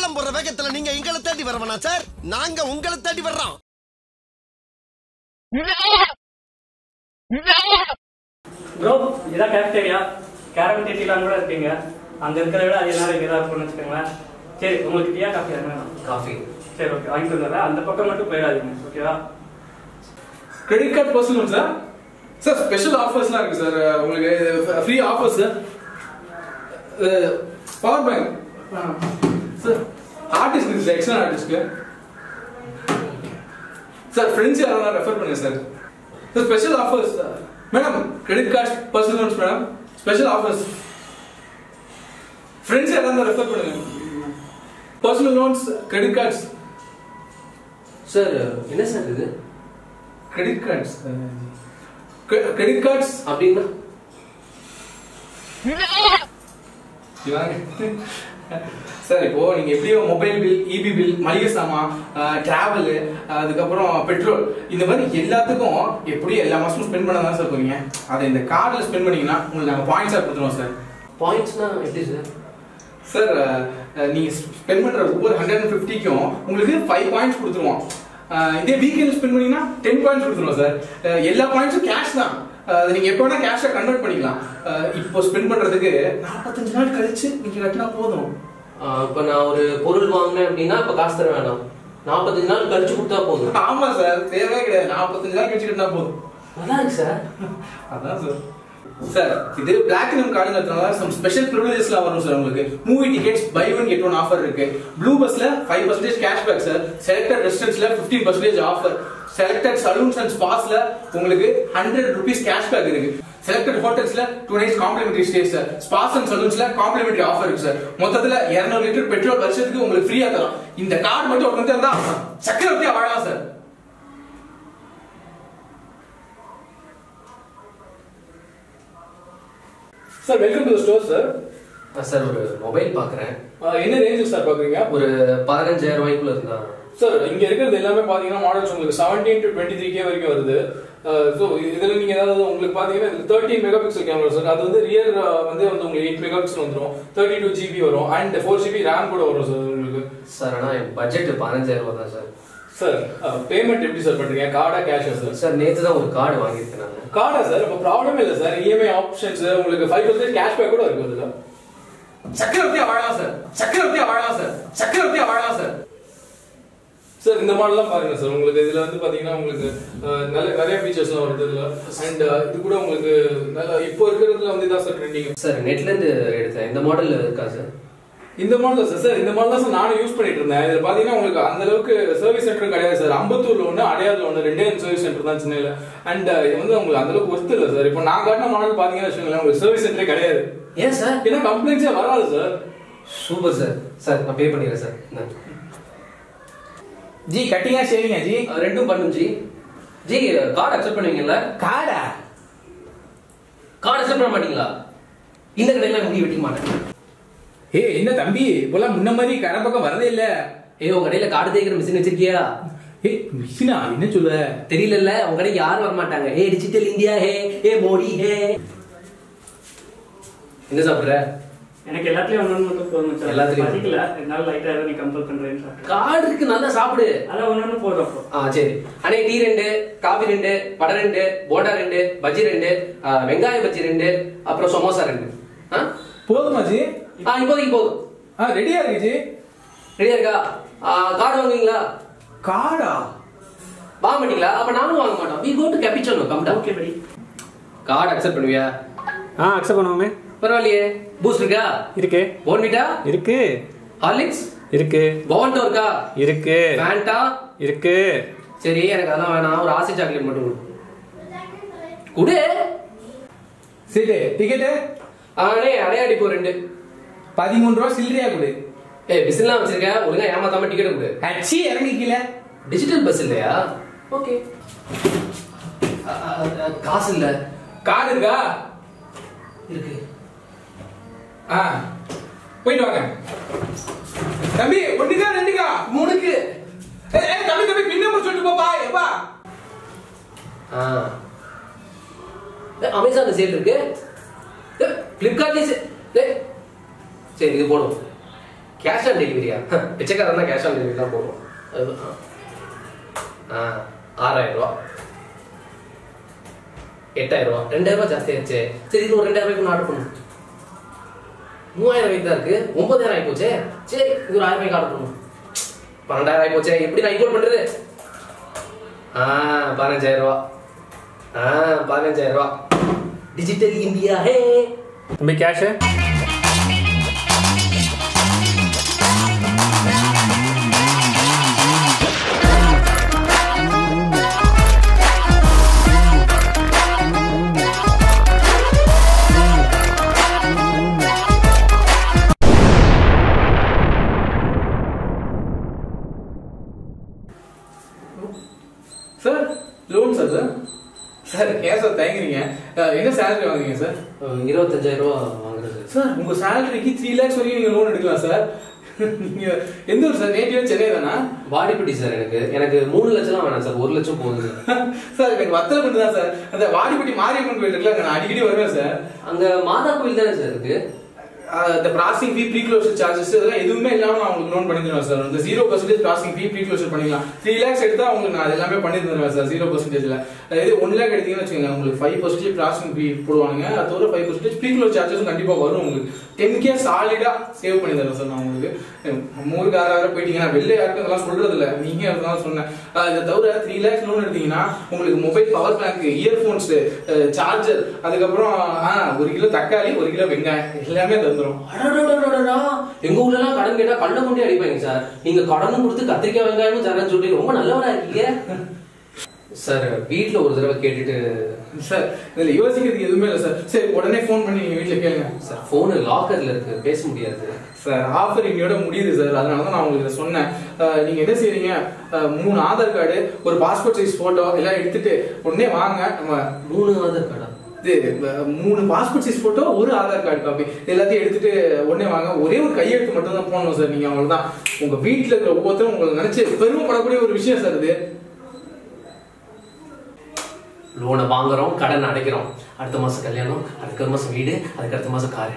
தாளம் போடுற வேகத்துல நீங்க எங்களை தேடி வரவனா சார்? நாங்க உங்களை தேடி வர்றோம். ப்ரோ இதான் கேஃப்டேரியா கேரம் டேட்டிலாம் கூட இருக்கீங்க. அங்க இருக்கிறத விட அது எல்லாரும் இங்கே தான் இருக்கும்னு வச்சுக்கோங்களேன். சரி உங்களுக்கு டீயா காஃபி என்ன காஃபி சரி ஓகே வாங்கிட்டு வந்துடுறேன். அந்த பக்கம் மட்டும் போயிடாதீங்க ஓகேவா credit card personal sir sir special ஆஃபர்ஸ்லாம் இருக்கு சார் உங்களுக்கு free offers sir power bank sir artist இருக்கு சார் எக்ஸ்டர்னல் ஆர்டிஸ்ட்க்கு சார் ஃப்ரெண்ட்ஸ் யாராவது ரெஃபர் பண்ணுங்க sir sir special offers madam credit card personal loans madam special offers friends யாராவது refer பண்ணுங்க personal loans credit cards sir என்ன sir இது? Credit cards credit cards அப்படின்னா sir இப்போ நீங்க எப்படியோ மொபைல் பில் இபி பில் மளிகை சாமான் டிராவல் அதுக்கப்புறம் பெட்ரோல் இந்த மாதிரி எல்லாத்துக்கும் எப்படியும் எல்லா மாசமும் ஸ்பெண்ட் பண்ண தான் சார் போறீங்க? அதை இந்த கார்டில் ஸ்பெண்ட் பண்ணீங்கன்னா உங்களுக்கு நாங்கள் பாயிண்ட்ஸாக கொடுத்துருவோம் சார். பாயிண்ட்ஸ்னா எப்படி சார்? சார் நீங்க ஸ்பெண்ட் பண்ற ஒவ்வொரு ஹண்ட்ரட் அண்ட் ஃபிஃப்டிக்கும் உங்களுக்கு ஃபைவ் பாயிண்ட்ஸ் கொடுத்துருவோம். இதே வீக்கெண்ட் ஸ்பெண்ட் பண்ணீங்கன்னா டென் பாயிண்ட்ஸ் கொடுத்துருவோம் சார். எல்லா பாயிண்ட்ஸும் கேஷ் தான். அதை நீங்க எப்போ வேணா கேஷை கன்வெர்ட் பண்ணிக்கலாம். இப்போ ஸ்பெண்ட் பண்றதுக்கு நாற்பத்தஞ்சு நாள் கழிச்சு நீங்க கட்டினா போதும். இப்போ நான் ஒரு பொருள் வாங்கினேன் அப்படின்னா இப்போ காசு தர வேணாம் நாற்பத்தஞ்சு நாள் கழிச்சு கொடுத்தா போதும். ஆமா சார் தேவையே கிடையாது. நாற்பத்தஞ்சு நாள் கழிச்சு கட்டினா போதும். இருக்கு சார். அதான் சார். சார் இது பிளாட்டினம் கார்டுங்கிறதுனால சம் ஸ்பெஷல் ப்ரிவிலேஜஸ்லாம் வரும் சார் உங்களுக்கு. Movie tickets buy one get one offer இருக்கு. ப்ளூ பஸ்ல five percentage cashback sir selected ரெஸ்டாரண்ட்ஸ்ல fifteen percentage offer selected saloons and ஸ்பாஸ்ல உங்களுக்கு ஹண்ட்ரட் ருபீஸ் கேஷ்பேக் இருக்கு. Selected ஹோட்டல்ஸ்ல two nights complimentary stay sir spas and சலூன்ஸ்ல complimentary offer இருக்கு sir மொத்தத்துல 200 litre petrol வருஷத்துக்கு உங்களுக்கு ஃப்ரீயா தரும் இந்த கார்டு மட்டும் ஒன்று இருந்தா சக்கரவர்த்தியா வாழலாம் sir sir welcome to store sir sir ஒரு மொபைல் பார்க்குறேன் என்ன ரேஞ்சஸ் சார் பாக்குறீங்க? ஒரு பதினஞ்சாயிரம் ரூபாய்க்குள்ள இருந்தா. சார் இங்க இருக்கிறது எல்லாமே பாத்தீங்கன்னா மாடல்ஸ் உங்களுக்கு seventeen to twenty three K வரைக்கும் வருது. ஸோ இதுல நீங்க ஏதாவது உங்களுக்கு பாத்தீங்கன்னா thirteen mega pixel camera sir அது வந்து ரியர் வந்து வந்து உங்களுக்கு எயிட் மெகா பிக்சல் வந்துரும். தேர்ட்டி டூ ஜிபி வரும். அண்ட் ஃபோர் ஜிபி ரேம் கூட வரும் சார் உங்களுக்கு. சார் ஆனால் என் பட்ஜெட் பதினஞ்சாயிரம் ரூபாய் தான் சார் சார் பேமெண்ட் எப்படி சார் பண்றீங்க? கார்டா கேஷா சார் சார் நேற்று தான் ஒரு கார்டு வாங்கியிருக்கேன் நான். கார்டா சார் இப்போ ப்ராப்ளம் இல்லை சார் இஎம்ஐ ஆப்ஷன்ஸ் உங்களுக்கு ஃபைவ் பர்சன்ட் கேஷ்பேக் கூட இருக்கு அதுல சக்கரவர்த்தியா வாழலாம் சார் சக்கரவர்த்தியா வாழலாம் சார் சக்கரவர்த்தியா வாழலாம் சார் சார் இந்த மாடல்லாம் பாருங்க சார் உங்களுக்கு இதுல வந்து பாத்தீங்கன்னா உங்களுக்கு அஹ், நல்ல நிறைய ஃபீச்சர்ஸ்லாம் வருது இதுல. அண்ட் இது கூட உங்களுக்கு நல்ல இப்போ இருக்கிறதுல வந்து இதான் சார் ட்ரெண்டிங் சார் நெட்லேருந்து எடுத்தேன். இந்த மாடல் இருக்கா சார் இந்த மாடல் சார் சார் இந்த மாடல் தான் சார் நானும் யூஸ் பண்ணிட்டு இருந்தேன். இதுல பாத்தீங்கன்னா உங்களுக்கு அந்த அளவுக்கு சர்வீஸ் சென்டர் கிடையாது சார் அம்பத்தூர்ல ஒண்ணு அடையாறுல ஒண்ணு ரெண்டே சர்வீஸ் சென்டர் தான் சென்னையில. அண்ட் இது வந்து உங்களுக்கு அந்த அளவுக்கு ஒர்த்து இல்ல சார் இப்போ நான் காட்டின மாடல் பாத்தீங்கன்னா வச்சுக்கோங்களேன் உங்களுக்கு சர்வீஸ் சென்டரே கிடையாது. ஏன் சார் ஏன்னா கம்ப்ளைண்ட்ஸே வராது சார் சூப்பர் சார் சார் நான் பே பண்ணிடுறேன் சார். ஜி கட்டிங்கா ஷேவிங்கா ஜி? ரெண்டும் பண்ணும் ஜி. ஜி கார்டு அக்செப்ட் பண்ணுவீங்கல்ல? காடா கார்டு அக்செப்ட் பண்ண மாட்டீங்களா? இந்த கடையில் முடி வெட்டிக்க மாட்டேன். ஏ என்ன தம்பி? இப்பெல்லாம் முன்ன மாதிரி கடை பக்கம் வரதே இல்ல. ஏய் உங்க கடையில கார்டு தேய்க்கிற மிஷின் வச்சிருக்கியா? ஏ மிஷினா என்ன சொல்ல தெரியலல்ல உங்க கடைக்கு யாரும் வர மாட்டாங்க ஏ டிஜிட்டல் இந்தியா ஹே ஏ மோடி ஹே. என்ன சாப்பிடுற? எனக்கு எல்லாத்துலயும் ஒன்று மட்டும் போதும் சார் எல்லாத்துலயும். பசிக்கல என்னால் லைட்டாக ஏதோ நீ கம்பல் சாப்பிட்டேன் கார்டு இருக்கு நல்லா சாப்பிடு. அதான் ஒன்று போதும் அப்போ. ஆ சரி. அண்ணே டீ ரெண்டு காபி ரெண்டு வடை ரெண்டு போண்டா ரெண்டு பஜ்ஜி ரெண்டு வெங்காய பஜ்ஜி ரெண்டு அப்புறம் சமோசா ரெண்டு. ஆ? போதுமா ஜி? ஆ இப்போதைக்கு போதும். ஆ ரெடியா இருக்கு ஜி? ரெடியா இருக்கா? கார்டு வாங்குவீங்களா காடா வாங்க மாட்டீங்களா? அப்ப நானும் வாங்க மாட்டோம். வி கோ டு கேபிச்சனோ கம்டா ஓகே படி கார்டு அக்செப்ட் பண்ணுவியா? ஆ அக்செப்ட் பண்ணுவோமே. பரவாயில்லையே. பூஸ்ட் இருக்கா? இருக்கு. போன்விட்டா இருக்கு. ஹார்லிக்ஸ் இருக்கு. பவன்டோ இருக்கா? இருக்கு. ஃபேண்டா இருக்கு. சரி எனக்கு அதெல்லாம் வேணாம். ஒரு ஆசை சாக்லேட் மட்டும் கொடு. குடு. சீட்டு டிக்கெட்டு ஆனே அடையாடி போ ரெண்டு. பதிமூணு ரூபா சில்லறையா கொடு. ஏய் பிசிலாம் வச்சிருக்க ஒழுங்கா ஏமாத்தாம டிக்கெட் கொடு. அச்சி இறங்கிக்கல டிஜிட்டல் பஸ் இல்லையா? ஓகே. காசு இல்ல. கார்டு இருக்கா? இருக்கு. ஆ போயிட்டு வாங்க. தம்பி ஒண்ணுக்கா ரெண்டுக்கா? மூணுக்கு. ஏய், தம்பி தம்பி பின் நம்பர் சொல்லிட்டு போப்பா எப்பா ஆ. அமேசான்ல சேல் இருக்கு. பிளிப்கார்ட்லயும் சரி இது போடுவோம் கேஷ் ஆன் டெலிவரியா பிச்சைக்காரன் தான் கேஷ் ஆன் டெலிவரி தான் போடுவோம் அது ஆ ஆறாயிரம் ரூபா எட்டாயிரம் ரூபா ரெண்டாயிரம் ரூபா ஜாஸ்தி ஆச்சு சரி இது ஒரு ரெண்டாயிரம் ரூபாய்க்கு ஆர்டர் பண்ணும் மூவாயிரம் ரூபாய்க்கு தான் இருக்கு ஒன்பதாயிரம் ஆகி போச்சே சரி இது ஒரு ஆயிரம் ரூபாய்க்கு ஆர்டர் பண்ணும் பன்னெண்டாயிரம் ஆகி போச்சே எப்படி நான் ஈக்குவல் பண்றது ஆ பதினஞ்சாயிரம் ரூபா ஆ பதினஞ்சாயிரம் ரூபா டிஜிட்டல் இந்தியா ஹே தம்பி cash sir loan sir sir sir ஏன் சார் தயங்குறீங்க. என்ன சேலரி வாங்குறீங்க சார் இருபத்தஞ்சாயிரம் ரூபா வாங்குறது. சார் உங்க சேலரிக்கு த்ரீ லேக்ஸ் வரைக்கும் நீங்க லோன் எடுக்கலாம் சார் நீங்க எந்த ஊர் சார் நேட்டிவ் சென்னை தானா? வாடிப்பட்டி சார் எனக்கு. எனக்கு மூணு லட்சம்லாம் வேணாம் சார் ஒரு லட்சம் போகுது சார் எனக்கு வத்தல பண்ணு தான் சார் அந்த வாடிப்பட்டி மாரியம்மன் கோயில் இருக்குல்ல நான் அடிக்கடி வருவேன் சார் அங்க மாதா கோயில் தானே சார் இருக்கு? இந்த processing fee pre closure charges இதெல்லாம் எதுவுமே இல்லாமல் நான் உங்களுக்கு லோன் பண்ணி தருவேன் சார் இந்த zero percentage processing fee pre closure பண்ணிக்கலாம். த்ரீ லேக்ஸ் எடுத்தால் உங்களுக்கு நான் எல்லாமே பண்ணி தருவேன் சார் ஜீரோ பர்சன்டேஜ்ல இது ஒன் லேக் எடுத்தீங்கன்னு வச்சுக்கோங்க உங்களுக்கு ஃபைவ் பர்சன்டேஜ் ப்ராசிங் ஃபீ போடுவாங்க அதோட ஃபைவ் பர்சன்டேஜ் ப்ரீ க்ளோஸ் சார்ஜஸும் கண்டிப்பாக வரும் உங்களுக்கு. டென் கே சாலிடா சேவ் பண்ணி தரேன் சார் நான் உங்களுக்கு. நம்ம ஊருக்கு யாராவது போயிட்டீங்கன்னா வெளில யாருக்கும் இதெல்லாம் சொல்றது இல்ல நீங்க அதெல்லாம் சொன்னேன். இதை தவிர த்ரீ லேக்ஸ் லோன் எடுத்தீங்கன்னா உங்களுக்கு mobile power bank earphones charger அதுக்கப்புறம் ஒரு கிலோ தக்காளி ஒரு கிலோ வெங்காயம் எல்லாமே தந்துரும். எங்க ஊர்ல எல்லாம் கடன் கேட்டா கள்ள கொண்டே அடிப்பாங்க சார் நீங்க கடனும் கொடுத்து கத்திரிக்காய் வெங்காயமும் தரேன்னு சொல்லி ரொம்ப நல்லவனா இருக்கீங்க. சார் வீட்ல ஒரு தடவை கேட்டுட்டு சார் இதுல யோசிக்கிறதுக்கு எதுவுமே இல்லை சார். சரி உடனே ஃபோன் பண்ணி நீங்க வீட்ல கேளுங்க. சார் போனு லாக்கர்ல இருக்கு பேச முடியாது. சார் ஆஃபர் இன்னையோட முடியுது சார். அதனால தான் நான் உங்களுக்கு சொன்னேன். அஹ், நீங்க என்ன செய்றீங்க? மூணு ஆதார் கார்டு ஒரு பாஸ்போர்ட் சைஸ் போட்டோ எல்லாம் எடுத்துட்டு உடனே வாங்க. நம்ம மூணு ஆதார் கார்டா? இது மூணு பாஸ்போர்ட் சைஸ் போட்டோ ஒரு ஆதார் கார்டு காப்பி எல்லாத்தையும் எடுத்துட்டு உடனே வாங்க. ஒரே ஒரு கையெழுத்து மட்டும் தான் போடணும் சார் நீங்க அவ்வளவுதான். உங்க வீட்டுல இருக்கிற ஒவ்வொருத்தரும் உங்களுக்கு நினைச்சு பெருமைப்படக்கூடிய ஒரு விஷயம் சார் இது. லோனை வாங்குறோம் கடன் அடைக்கிறோம். அடுத்த மாசம் கல்யாணம் அடுத்த மாசம் வீடு அதுக்கு அடுத்த மாசம் காரு.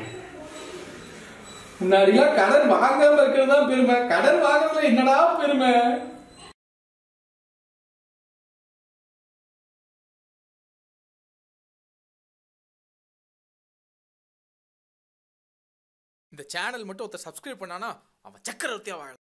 முன்னாடிலாம் கடன் வாங்காம இருக்கிறது தான் பெருமை. கடன் வாங்குறதுல என்னடா பெருமை? இந்த சேனல் மட்டும் ஒருத்தர் சப்ஸ்கிரைப் பண்ணானா அவன் சக்கரவர்த்தியா வாழ